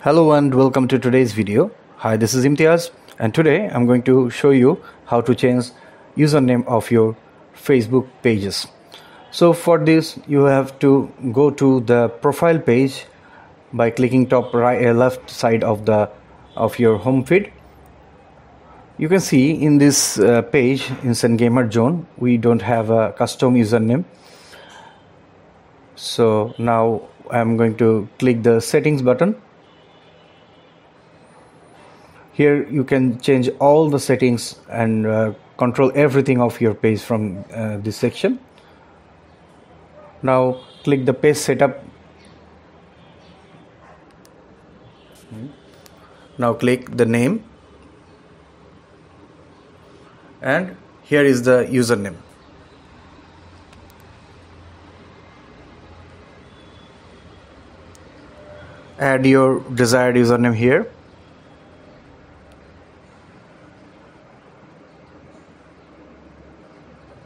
Hello and welcome to today's video. Hi, this is Imtiaz and today I'm going to show you how to change username of your Facebook pages. So for this you have to go to the profile page by clicking top right uh, left side of the of your home feed. You can see in this uh, page Instant Gamer Zone we don't have a custom username. So now I'm going to click the settings button here you can change all the settings and uh, control everything of your page from uh, this section. Now click the page setup. Now click the name. And here is the username. Add your desired username here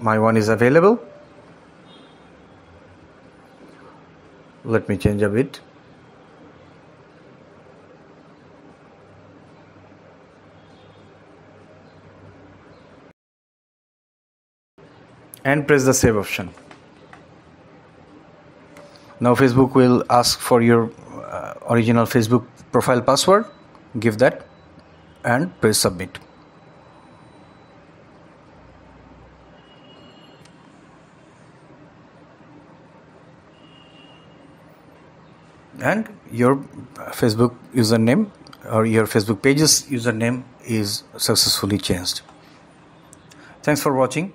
my one is available. Let me change a bit. And press the save option. Now facebook will ask for your uh, original facebook profile password. Give that and press submit and your Facebook username or your Facebook page's username is successfully changed. Thanks for watching.